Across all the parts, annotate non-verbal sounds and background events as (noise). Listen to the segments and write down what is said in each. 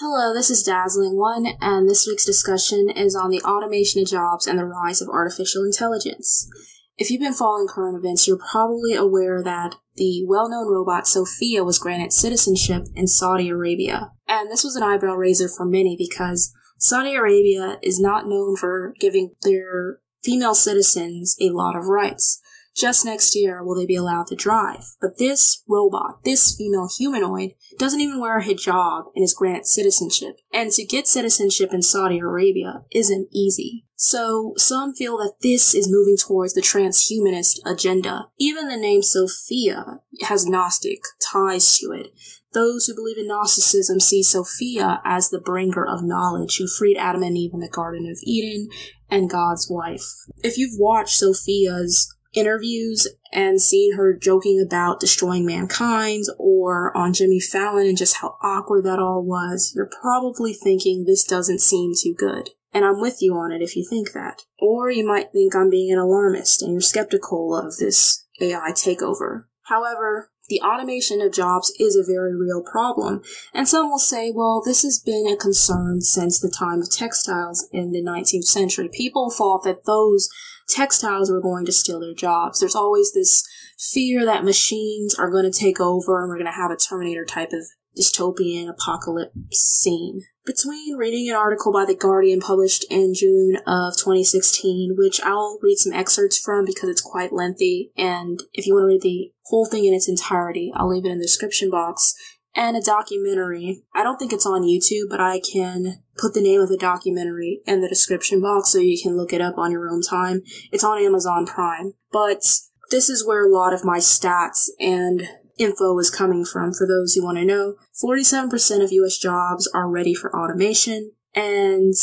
Hello, this is Dazzling One, and this week's discussion is on the automation of jobs and the rise of artificial intelligence. If you've been following current events, you're probably aware that the well known robot Sophia was granted citizenship in Saudi Arabia. And this was an eyebrow raiser for many because Saudi Arabia is not known for giving their female citizens a lot of rights. Just next year will they be allowed to drive. But this robot, this female humanoid, doesn't even wear a hijab and is granted citizenship. And to get citizenship in Saudi Arabia isn't easy. So some feel that this is moving towards the transhumanist agenda. Even the name Sophia has Gnostic ties to it. Those who believe in Gnosticism see Sophia as the bringer of knowledge who freed Adam and Eve in the Garden of Eden and God's wife. If you've watched Sophia's interviews and seeing her joking about destroying mankind or on Jimmy Fallon and just how awkward that all was, you're probably thinking this doesn't seem too good. And I'm with you on it if you think that. Or you might think I'm being an alarmist and you're skeptical of this AI takeover. However, the automation of jobs is a very real problem. And some will say, well, this has been a concern since the time of textiles in the 19th century. People thought that those textiles were going to steal their jobs. There's always this fear that machines are going to take over and we're going to have a Terminator type of dystopian apocalypse scene. Between reading an article by The Guardian published in June of 2016, which I'll read some excerpts from because it's quite lengthy, and if you want to read the whole thing in its entirety, I'll leave it in the description box, and a documentary. I don't think it's on YouTube, but I can put the name of the documentary in the description box so you can look it up on your own time. It's on Amazon Prime. But this is where a lot of my stats and info is coming from for those who want to know. 47% of US jobs are ready for automation, and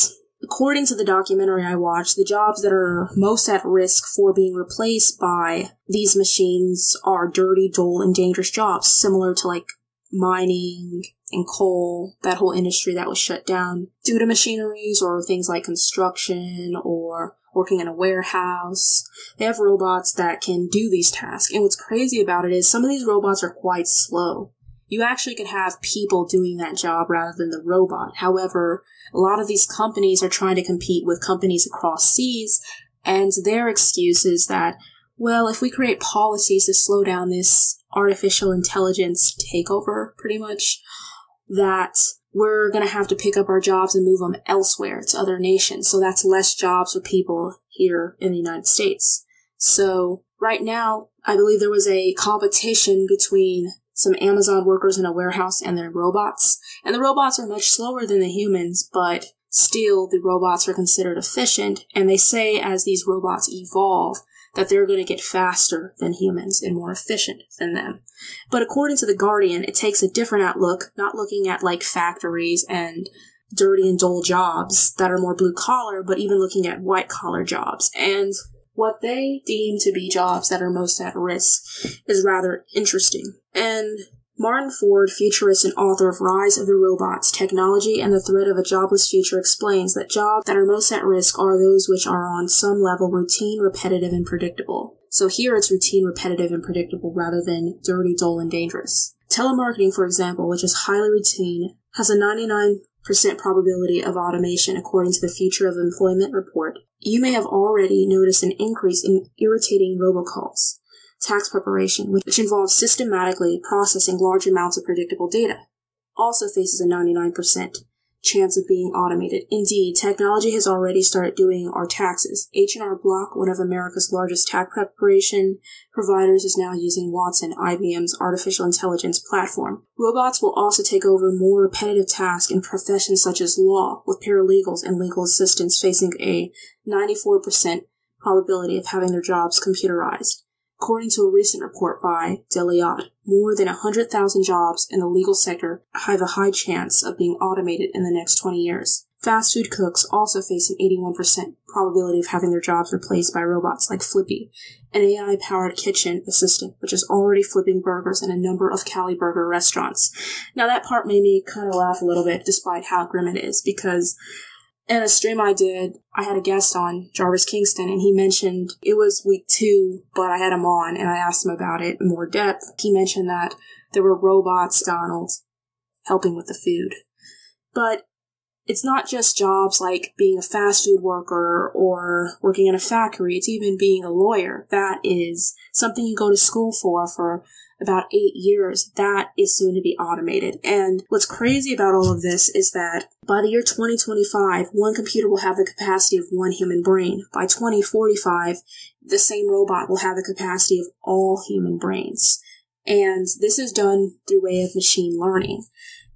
according to the documentary I watched, the jobs that are most at risk for being replaced by these machines are dirty, dull, and dangerous jobs, similar to like mining and coal, that whole industry that was shut down due to machineries or things like construction or working in a warehouse. They have robots that can do these tasks. And what's crazy about it is some of these robots are quite slow. You actually could have people doing that job rather than the robot. However, a lot of these companies are trying to compete with companies across seas, and their excuse is that, well, if we create policies to slow down this artificial intelligence takeover, pretty much, that we're going to have to pick up our jobs and move them elsewhere to other nations. So that's less jobs for people here in the United States. So right now, I believe there was a competition between some Amazon workers in a warehouse and their robots. And the robots are much slower than the humans, but still the robots are considered efficient. And they say as these robots evolve, that they're going to get faster than humans and more efficient than them. But according to The Guardian, it takes a different outlook, not looking at like factories and dirty and dull jobs that are more blue collar, but even looking at white collar jobs. And what they deem to be jobs that are most at risk is rather interesting. And Martin Ford, futurist and author of Rise of the Robots, Technology and the Threat of a Jobless Future, explains that jobs that are most at risk are those which are on some level routine, repetitive, and predictable. So here it's routine, repetitive, and predictable rather than dirty, dull, and dangerous. Telemarketing, for example, which is highly routine, has a 99 percent probability of automation according to the Future of Employment report. You may have already noticed an increase in irritating robocalls tax preparation, which involves systematically processing large amounts of predictable data, also faces a 99% chance of being automated. Indeed, technology has already started doing our taxes. H&R Block, one of America's largest tax preparation providers, is now using Watson, IBM's artificial intelligence platform. Robots will also take over more repetitive tasks in professions such as law, with paralegals and legal assistants facing a 94% probability of having their jobs computerized. According to a recent report by Deloitte, more than 100,000 jobs in the legal sector have a high chance of being automated in the next 20 years. Fast food cooks also face an 81% probability of having their jobs replaced by robots like Flippy, an AI powered kitchen assistant, which is already flipping burgers in a number of CaliBurger restaurants. Now, that part made me kind of laugh a little bit, despite how grim it is, because in a stream I did, I had a guest on, Jarvis Kingston, and he mentioned it was week two, but I had him on and I asked him about it in more depth. He mentioned that there were robots, Donald, helping with the food. But it's not just jobs like being a fast food worker or working in a factory. It's even being a lawyer. That is something you go to school for for about eight years. That is soon to be automated. And what's crazy about all of this is that by the year 2025, one computer will have the capacity of one human brain. By 2045, the same robot will have the capacity of all human brains. And this is done through way of machine learning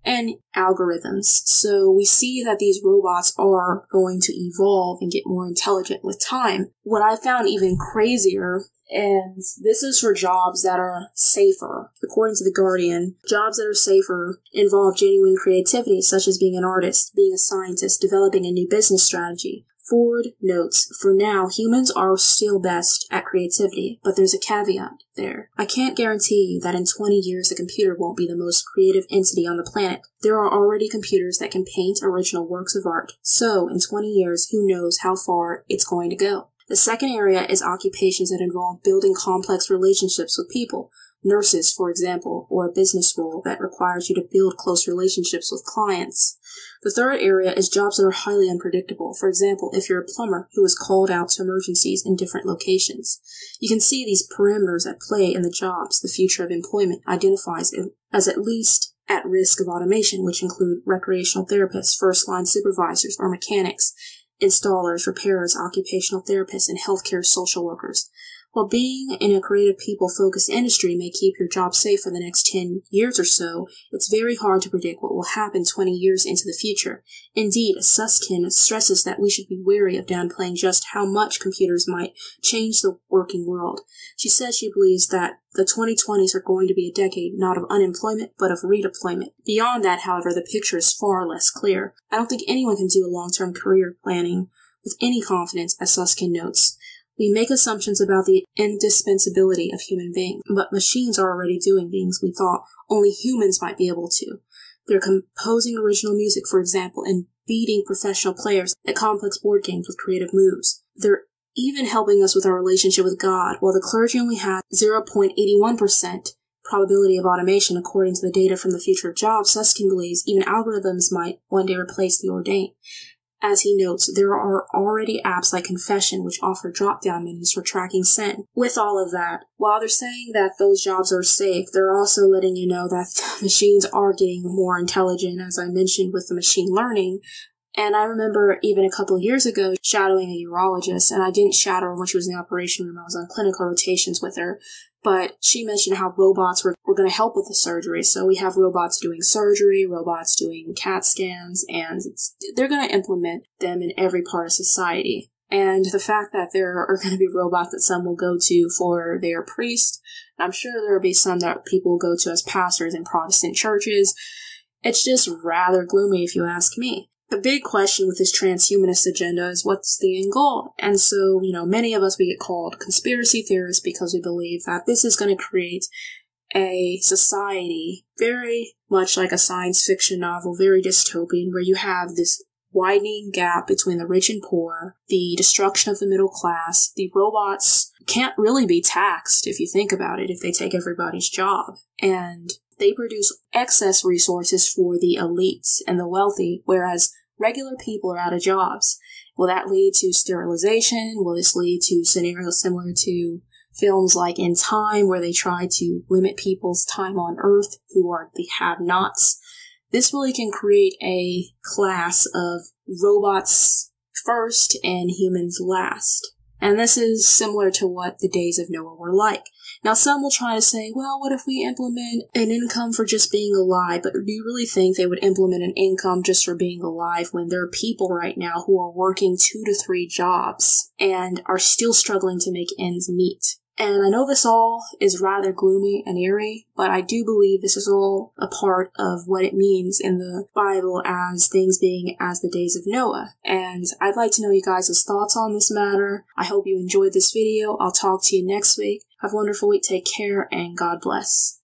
and algorithms. So we see that these robots are going to evolve and get more intelligent with time. What I found even crazier and this is for jobs that are safer. According to The Guardian, jobs that are safer involve genuine creativity, such as being an artist, being a scientist, developing a new business strategy, Ford notes, for now, humans are still best at creativity, but there's a caveat there. I can't guarantee you that in 20 years a computer won't be the most creative entity on the planet. There are already computers that can paint original works of art. So, in 20 years, who knows how far it's going to go. The second area is occupations that involve building complex relationships with people, nurses, for example, or a business role that requires you to build close relationships with clients. The third area is jobs that are highly unpredictable. For example, if you're a plumber who is called out to emergencies in different locations. You can see these parameters at play in the jobs the future of employment identifies as at least at risk of automation, which include recreational therapists, first line supervisors, or mechanics, installers, repairers, occupational therapists, and healthcare social workers. While being in a creative people focused industry may keep your job safe for the next 10 years or so, it's very hard to predict what will happen 20 years into the future. Indeed, Susskind stresses that we should be wary of downplaying just how much computers might change the working world. She says she believes that the 2020s are going to be a decade not of unemployment, but of redeployment. Beyond that, however, the picture is far less clear. I don't think anyone can do a long-term career planning with any confidence, as Susskind notes. We make assumptions about the indispensability of human beings, but machines are already doing things we thought only humans might be able to. They're composing original music, for example, and beating professional players at complex board games with creative moves. They're even helping us with our relationship with God, while the clergy only has 0.81% probability of automation according to the data from the future of jobs, Susskind believes even algorithms might one day replace the ordained. As he notes, there are already apps like Confession which offer drop-down menus for tracking sin. With all of that, while they're saying that those jobs are safe, they're also letting you know that (laughs) machines are getting more intelligent, as I mentioned with the machine learning, and I remember even a couple of years ago shadowing a urologist, and I didn't shadow her when she was in the operation room. I was on clinical rotations with her. But she mentioned how robots were, were going to help with the surgery. So we have robots doing surgery, robots doing CAT scans, and they're going to implement them in every part of society. And the fact that there are going to be robots that some will go to for their priest, I'm sure there will be some that people will go to as pastors in Protestant churches. It's just rather gloomy if you ask me the big question with this transhumanist agenda is what's the end goal? And so, you know, many of us, we get called conspiracy theorists because we believe that this is going to create a society very much like a science fiction novel, very dystopian, where you have this widening gap between the rich and poor, the destruction of the middle class, the robots can't really be taxed if you think about it, if they take everybody's job. And they produce excess resources for the elites and the wealthy, whereas regular people are out of jobs. Will that lead to sterilization? Will this lead to scenarios similar to films like In Time, where they try to limit people's time on Earth who are the have nots? This really can create a class of robots first and humans last. And this is similar to what the days of Noah were like. Now, some will try to say, well, what if we implement an income for just being alive? But do you really think they would implement an income just for being alive when there are people right now who are working two to three jobs and are still struggling to make ends meet? And I know this all is rather gloomy and eerie, but I do believe this is all a part of what it means in the Bible as things being as the days of Noah. And I'd like to know you guys' thoughts on this matter. I hope you enjoyed this video. I'll talk to you next week. Have a wonderful week. Take care and God bless.